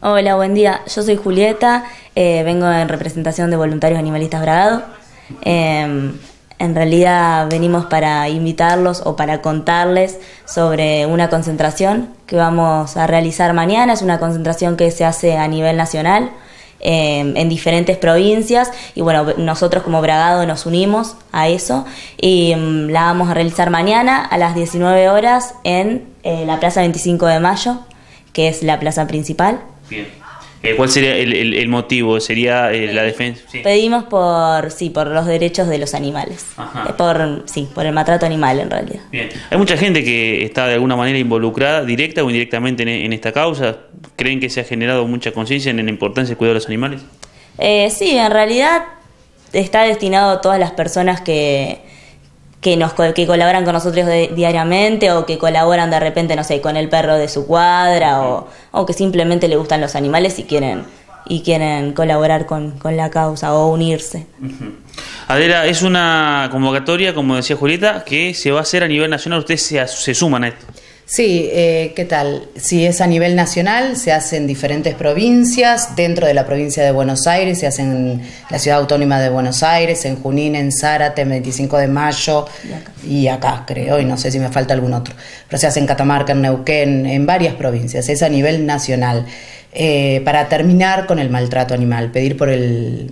Hola, buen día. Yo soy Julieta, eh, vengo en representación de Voluntarios Animalistas Bragado. Eh, en realidad venimos para invitarlos o para contarles sobre una concentración que vamos a realizar mañana. Es una concentración que se hace a nivel nacional. eh, en diferentes provincias y bueno, nosotros como Bragado nos unimos a eso y mm, la vamos a realizar mañana a las 19 horas en eh, la Plaza 25 de Mayo, que es la plaza principal. Bien. Eh, ¿Cuál sería el, el- el motivo? ¿Sería eh, la defensa? Sí. Pedimos por, sí, por los derechos de los animales. Ajá. Eh, Por, sí, por el maltrato animal en realidad. Bien. Hay mucha gente que está de alguna manera involucrada, directa o indirectamente en, en esta causa. ¿Creen que se ha generado mucha conciencia en la importancia del cuidado de los animales? Eh, sí, en realidad está destinado a todas las personas que, que, nos, que colaboran con nosotros de- diariamente o que colaboran de repente, no sé, con el perro de su cuadra o, o que simplemente le gustan los animales y quieren, y quieren colaborar con, con la causa o unirse. Adela, es una convocatoria, como decía Julieta, que se va a hacer a nivel nacional. Ustedes se, se suman a esto. Sí, eh, ¿qué tal? Si es a nivel nacional, se hace en diferentes provincias, dentro de la provincia de Buenos Aires, se hace en la ciudad autónoma de Buenos Aires, en Junín, en Zárate, en 25 de mayo y acá, creo, y no sé si me falta algún otro. Pero se hace en Catamarca, en Neuquén, en varias provincias, es a nivel nacional. Eh, para terminar con el maltrato animal, pedir por el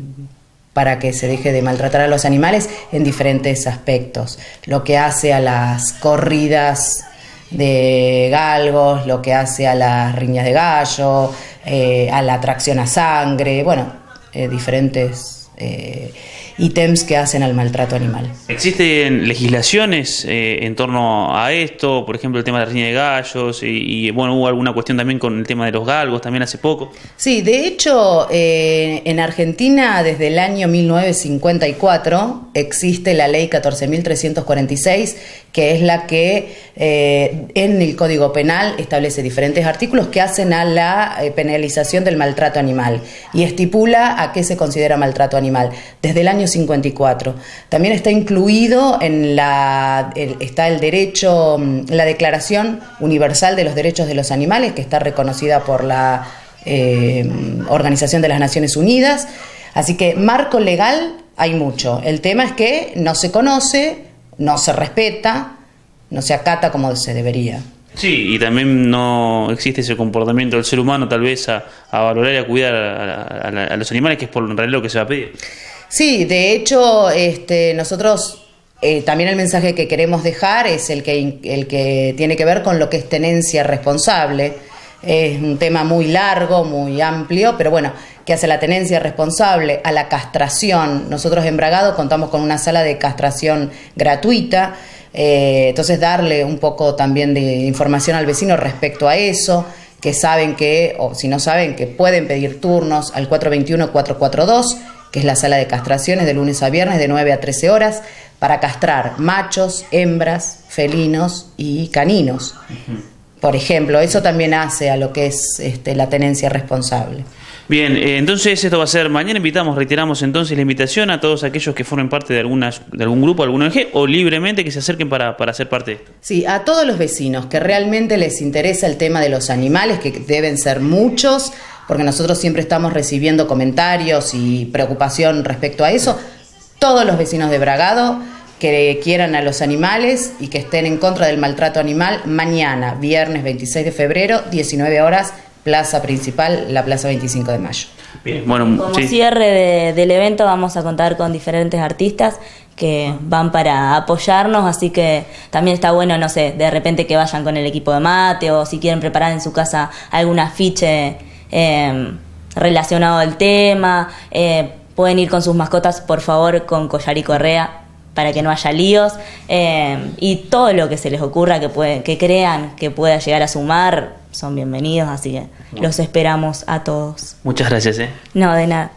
para que se deje de maltratar a los animales en diferentes aspectos. Lo que hace a las corridas de galgos, lo que hace a las riñas de gallo, eh, a la atracción a sangre, bueno, eh, diferentes eh, ítems que hacen al maltrato animal. ¿Existen legislaciones eh, en torno a esto? Por ejemplo, el tema de la riña de gallos y, y, bueno, hubo alguna cuestión también con el tema de los galgos también hace poco. Sí, de hecho, eh, en Argentina desde el año 1954 existe la ley 14.346, que es la que eh, en el Código Penal establece diferentes artículos que hacen a la penalización del maltrato animal y estipula a qué se considera maltrato animal desde el año 54. También está incluido en la está el derecho, la Declaración Universal de los Derechos de los Animales, que está reconocida por la eh, Organización de las Naciones Unidas. Así que marco legal hay mucho. El tema es que no se conoce, no se respeta, no se acata como se debería. Sí, y también no existe ese comportamiento del ser humano tal vez a, valorar y a cuidar a, a los animales, que es por en realidad lo que se va a pedir. Sí, de hecho, este, nosotros eh, también el mensaje que queremos dejar es el que, el que tiene que ver con lo que es tenencia responsable. Es un tema muy largo, muy amplio, pero bueno, que hace la tenencia responsable, a la castración. Nosotros en Bragado contamos con una sala de castración gratuita, eh, entonces darle un poco también de información al vecino respecto a eso, que saben que, o si no saben, que pueden pedir turnos al 421-442 que es la sala de castraciones de lunes a viernes de 9 a 13 horas, para castrar machos, hembras, felinos y caninos. Por ejemplo, eso también hace a lo que es este, la tenencia responsable. Bien, eh, entonces esto va a ser mañana. Invitamos, reiteramos entonces la invitación a todos aquellos que formen parte de, algunas, de algún grupo, algún ONG o libremente que se acerquen para, para ser parte de esto. Sí, a todos los vecinos que realmente les interesa el tema de los animales, que deben ser muchos, porque nosotros siempre estamos recibiendo comentarios y preocupación respecto a eso, todos los vecinos de Bragado que quieran a los animales y que estén en contra del maltrato animal, mañana, viernes 26 de febrero, 19 horas, plaza principal, la plaza 25 de mayo. Bien, bueno, Como sí. cierre de- del evento vamos a contar con diferentes artistas que van para apoyarnos, así que también está bueno, no sé, de repente que vayan con el equipo de mate o si quieren preparar en su casa algún afiche eh, relacionado al tema, eh, pueden ir con sus mascotas, por favor, con collar y correa para que no haya líos eh, y todo lo que se les ocurra que, puede, que crean que pueda llegar a sumar son bienvenidos, así que los esperamos a todos. Muchas gracias. ¿eh? No, de nada.